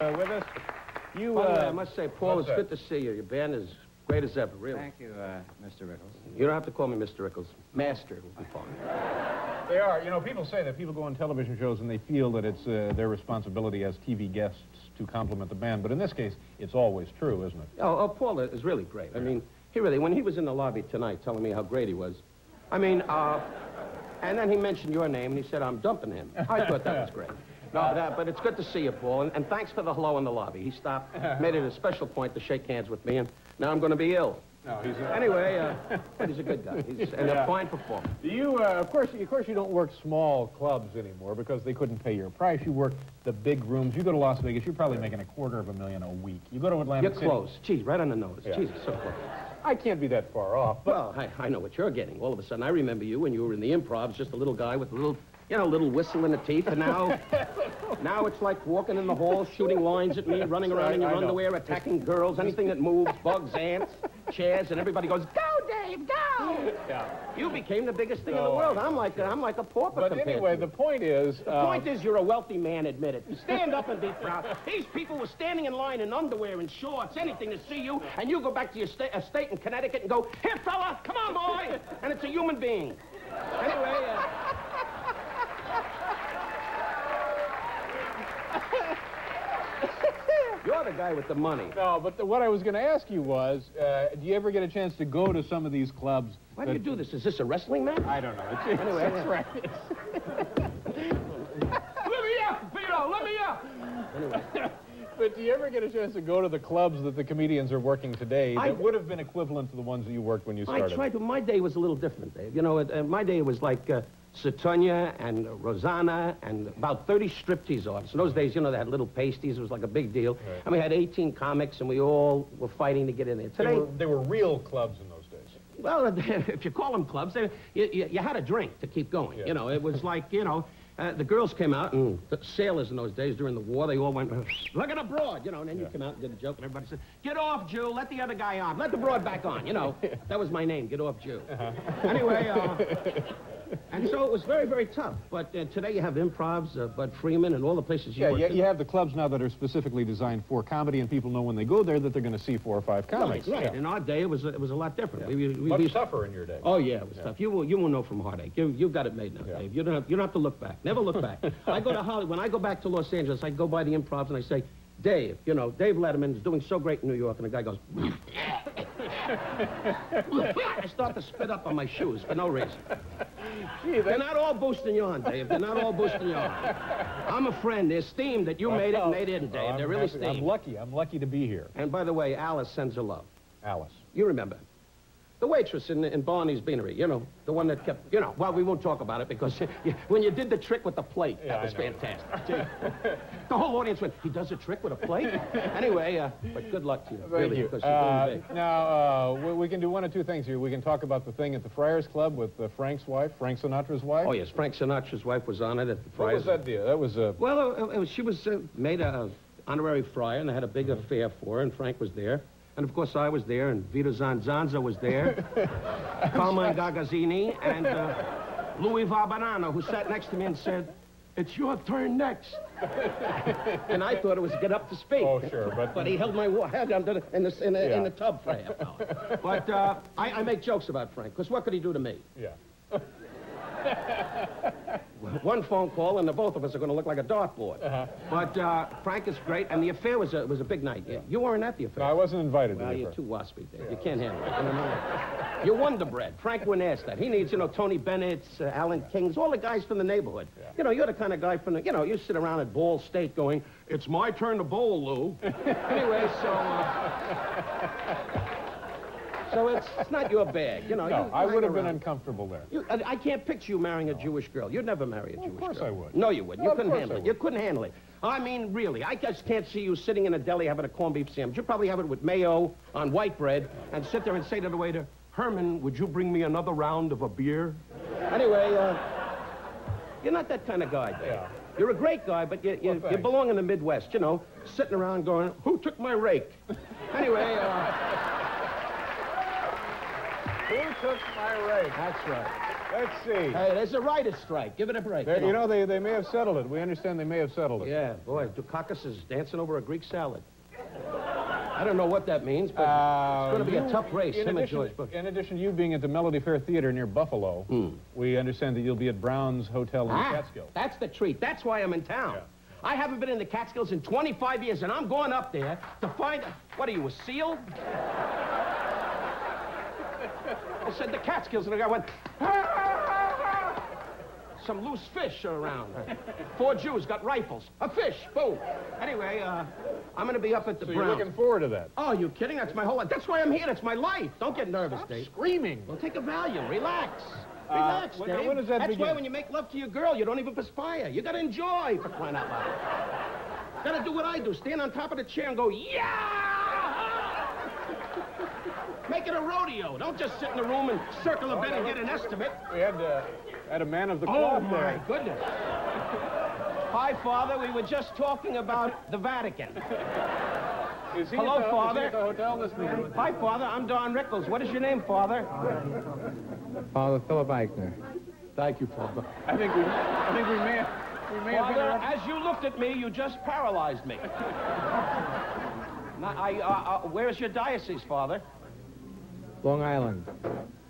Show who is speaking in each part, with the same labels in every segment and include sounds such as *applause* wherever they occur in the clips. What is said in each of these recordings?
Speaker 1: Uh, with us. You,
Speaker 2: By the
Speaker 1: uh,
Speaker 2: I must say, Paul,
Speaker 1: what's
Speaker 2: it's good to see you. Your band is great as ever, really.
Speaker 3: Thank you, uh, Mr. Rickles.
Speaker 2: You don't have to call me Mr. Rickles. Master will be fine. *laughs*
Speaker 1: They are. You know, people say that people go on television shows and they feel that it's uh, their responsibility as TV guests to compliment the band. But in this case, it's always true, isn't it?
Speaker 2: Oh, oh, Paul is really great. I mean, he really, when he was in the lobby tonight telling me how great he was, I mean, uh, and then he mentioned your name and he said, I'm dumping him. I thought that was *laughs* great. No, that, but it's good to see you, Paul, and, and thanks for the hello in the lobby. He stopped, *laughs* made it a special point to shake hands with me, and now I'm going to be ill.
Speaker 1: No, he's.
Speaker 2: Anyway, uh, *laughs* but he's a good guy. He's, and
Speaker 1: Yeah.
Speaker 2: a fine performer.
Speaker 1: You, uh, of course, of course, you don't work small clubs anymore because they couldn't pay your price. You work the big rooms. You go to Las Vegas, you're probably making a quarter of a million a week. You go to Atlantic
Speaker 2: You're
Speaker 1: City.
Speaker 2: close. Geez, right on the nose.
Speaker 1: Yeah.
Speaker 2: Jesus, so close.
Speaker 1: I can't be that far off. But
Speaker 2: Well, I, I know what you're getting. All of a sudden, I remember you when you were in the improvs, just a little guy with a little, you know, little whistle in the teeth, and now, *laughs* now it's like walking in the hall, shooting lines at me, running around in your underwear, attacking girls, anything that moves, bugs, ants, chairs, and everybody goes, "Go, Dave, go!"
Speaker 1: yeah.
Speaker 2: You became the biggest thing in the world. I'm like, I'm like a pauper
Speaker 1: But anyway, the point is.
Speaker 2: The
Speaker 1: uh,
Speaker 2: point is, you're a wealthy man, admit it. Stand up and be proud. *laughs* These people were standing in line in underwear and shorts, anything to see you, and you go back to your sta- estate in Connecticut and go, here, fella, come on, boy. And it's a human being. Anyway, uh, you're the guy with the money.
Speaker 1: No, but the, what I was going to ask you was, uh, do you ever get a chance to go to some of these clubs?
Speaker 2: Why do you do this? Is this a wrestling match?
Speaker 1: I don't know. It's, it's,
Speaker 2: Anyway,
Speaker 1: that's *laughs* right.
Speaker 2: Let me out, Vito, let me out. Anyway. *laughs*
Speaker 1: But do you ever get a chance to go to the clubs that the comedians are working today
Speaker 2: I-
Speaker 1: that would have been equivalent to the ones that you worked when you started?
Speaker 2: I tried to. My day was a little different, Dave. You know, it, uh, my day was like uh, Satunya and uh, Rosanna and about 30 striptease artists. In those days, you know, they had little pasties. It was like a big deal.
Speaker 1: Right.
Speaker 2: And we had 18 comics, and we all were fighting to get in there.
Speaker 1: They
Speaker 2: Today,
Speaker 1: were, they were real clubs in those days.
Speaker 2: well, *laughs* if you call them clubs, they, you, you, you had a drink to keep going.
Speaker 1: Yeah.
Speaker 2: You know, it was *laughs* like, you know, uh, the girls came out, and the sailors in those days during the war, they all went, look at the broad, you know, and then you
Speaker 1: Yeah.
Speaker 2: come out and did a joke, and everybody said, get off, Jew, let the other guy on, let the broad back on, you know. *laughs* that was my name, get off, Jew.
Speaker 1: Uh-huh.
Speaker 2: Anyway, uh, and so it was very, very tough. But uh, today you have improvs, uh, Budd Friedman, and all the places you
Speaker 1: Yeah, you, you have the clubs now that are specifically designed for comedy, and people know when they go there that they're going to see four or five
Speaker 2: Right,
Speaker 1: comics.
Speaker 2: right.
Speaker 1: Yeah.
Speaker 2: In our day, it was, it was a lot different. We, we, we
Speaker 1: Much
Speaker 2: used-
Speaker 1: tougher in your day.
Speaker 2: Oh yeah, it was tough. You will you will know from heartache. You you've got it made now,
Speaker 1: Yeah.
Speaker 2: Dave. You don't have you don't have to look back. Never look back. *laughs* I go to Hollywood. When I go back to Los Angeles, I go by the improvs and I say, Dave, you know, Dave Letterman is doing so great in New York, and the guy goes. *laughs* I start to spit up on my shoes for no reason. They're not all boosting you on, Dave. They're not all boosting you on. I'm a friend. They're steamed that you oh, made it and oh. they didn't, Dave.
Speaker 1: Oh,
Speaker 2: They're really
Speaker 1: happy- I'm lucky. I'm lucky to be here.
Speaker 2: And by the way, Alice sends her love.
Speaker 1: Alice.
Speaker 2: You remember. The waitress in, in Barney's Beanery, you know, the one that kept, you know, well, we won't talk about it because *laughs* you, when you did the trick with the plate,
Speaker 1: Yeah,
Speaker 2: that was fantastic. *laughs* *laughs* The whole audience went, he does a trick with a plate? anyway, uh, but good luck to you,
Speaker 1: Thank
Speaker 2: really,
Speaker 1: you.
Speaker 2: because you're
Speaker 1: Uh,
Speaker 2: doing big.
Speaker 1: now, uh, we, we can do one or two things here. We can talk about the thing at the Friars Club with uh, Frank's wife, Frank Sinatra's wife.
Speaker 2: Oh, yes, Frank Sinatra's wife was on it at the Friars.
Speaker 1: What was that deal? That was uh,
Speaker 2: Well, uh, she was uh, made a honorary friar, and they had a big affair for her, and Frank was there. And, of course, I was there, and Vito Zanzanza was there, *laughs* Carmine Gagazzini, and uh, Louis Valbanano, who sat next to me and said, it's your turn next. *laughs* and I thought it was get up to speak.
Speaker 1: Oh, sure, but-
Speaker 2: But he held my head under the, in, the, in, the,
Speaker 1: Yeah.
Speaker 2: in the tub for half hour. *laughs* But uh, I, I make jokes about Frank, because what could he do to me?
Speaker 1: yeah.
Speaker 2: One phone call, and the both of us are going to look like a dartboard.
Speaker 1: Uh-huh.
Speaker 2: But uh, Frank is great, and the affair was a, was a big night. You- You weren't at the affair.
Speaker 1: No, I wasn't invited
Speaker 2: well,
Speaker 1: to the
Speaker 2: you're
Speaker 1: affair.
Speaker 2: too waspy, Dave. You can't handle it. You're Wonder Bread. Frank wouldn't ask that. He needs, you know, Tony Bennett's, uh, Alan King's, all the guys from the neighborhood.
Speaker 1: Yeah.
Speaker 2: You know, you're the kind of guy from the, you know, you sit around at Ball State going, it's my turn to bowl, Lou. *laughs* anyway, so... So it's, it's not your bag, you know.
Speaker 1: No,
Speaker 2: you-
Speaker 1: I would have been uncomfortable there.
Speaker 2: You, I, I can't picture you marrying a Jewish girl. You'd never marry a
Speaker 1: Well,
Speaker 2: Jewish girl.
Speaker 1: of course
Speaker 2: girl.
Speaker 1: I would.
Speaker 2: No, you wouldn't.
Speaker 1: Well,
Speaker 2: you couldn't handle it. You couldn't handle it. I mean, really, I just can't see you sitting in a deli having a corned beef sandwich. You'd probably have it with mayo on white bread and sit there and say to the waiter, Herman, would you bring me another round of a beer? Anyway, uh, you're not that kind of guy, Dave.
Speaker 1: Yeah.
Speaker 2: You're a great guy, but you, you,
Speaker 1: Well,
Speaker 2: you belong in the Midwest, you know, sitting around going, who took my rake? anyway, uh,
Speaker 1: Who took my rake?
Speaker 2: that's right.
Speaker 1: Let's see.
Speaker 2: Hey, there's a writer's strike. Give it a break.
Speaker 1: There- you know, they, they may have settled it. We understand they may have settled it.
Speaker 2: Yeah, boy, Dukakis is dancing over a Greek salad. I don't know what that means, but
Speaker 1: Uh,
Speaker 2: it's going to be a tough race,
Speaker 1: in
Speaker 2: him and
Speaker 1: addition,
Speaker 2: George Bush.
Speaker 1: In addition to you being at the Melody Fair Theater near Buffalo,
Speaker 2: Hmm.
Speaker 1: we understand that you'll be at Brown's Hotel in
Speaker 2: Ah,
Speaker 1: Catskill.
Speaker 2: that's the treat. That's why I'm in town. I haven't been in the Catskills in 25 years, and I'm going up there to find... A, what are you, a seal? I said the Catskills, and the guy went... Some loose fish are around. Four Jews got rifles. A fish, boom. Anyway, uh, I'm going to be up at the
Speaker 1: So you're looking forward to that.
Speaker 2: Oh, you kidding? That's my whole life. That's why I'm here. That's my life. Don't get nervous, Dave.
Speaker 1: Screaming.
Speaker 2: Well, take a Valium. Relax. Relax,
Speaker 1: when-
Speaker 2: Dave.
Speaker 1: when does that
Speaker 2: That's why when you make love to your girl, you don't even perspire. You gotta enjoy, for crying out loud. gotta do what I do. Stand on top of the chair and go, yeah! Make it a rodeo. Don't just sit in the room and circle a bit and get an estimate.
Speaker 1: We had, uh, had a man of the cloth
Speaker 2: Oh,
Speaker 1: cloth
Speaker 2: my
Speaker 1: there.
Speaker 2: goodness. Hi, Father. We were just talking about the Vatican.
Speaker 1: Is he
Speaker 2: Hello,
Speaker 1: at the,
Speaker 2: Father.
Speaker 1: Is he at the hotel listening?
Speaker 2: Hi, Father. I'm Don Rickles. What is your name, Father?
Speaker 3: Father Philip Eichner.
Speaker 2: Thank you, Father.
Speaker 1: I think we, I think we may have, we may have
Speaker 2: Father,
Speaker 1: interrupted.
Speaker 2: as you looked at me, you just paralyzed me. *laughs* Now, I, uh, uh, where's your diocese, Father?
Speaker 3: Long Island.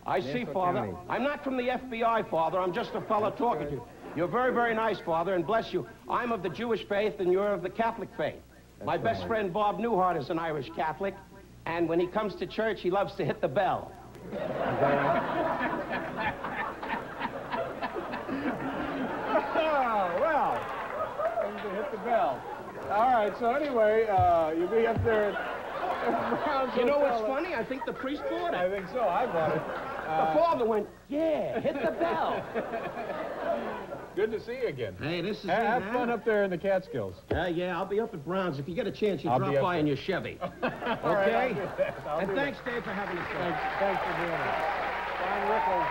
Speaker 2: I see, Father.
Speaker 3: County.
Speaker 2: I'm not from the FBI, Father. I'm just a fellow talking to you. You're very, very nice, Father, and bless you. I'm of the Jewish faith, and you're of the Catholic faith. My best friend, Bob Newhart, is an Irish Catholic, and when he comes to church, he loves to hit the bell.
Speaker 1: Oh, *laughs* well. Hit the bell. All right, so anyway, uh, you'll be up there
Speaker 2: You know what's funny? I think the priest bought it.
Speaker 1: I think so. I bought it.
Speaker 2: The father went, yeah, hit the bell. *laughs*
Speaker 1: Good to see you again.
Speaker 2: hey, this is
Speaker 1: Ha-
Speaker 2: it,
Speaker 1: Have
Speaker 2: huh?
Speaker 1: fun up there in the Catskills.
Speaker 2: Uh, yeah, I'll be up at Brown's. If you get a chance, you
Speaker 1: I'll
Speaker 2: drop by
Speaker 1: there.
Speaker 2: in your Chevy. *laughs*
Speaker 1: All right, I'll
Speaker 2: Okay?
Speaker 1: do that. I'll
Speaker 2: and
Speaker 1: do
Speaker 2: thanks, Dave, for having us.
Speaker 1: Thanks, thanks for doing it. Don Rickles,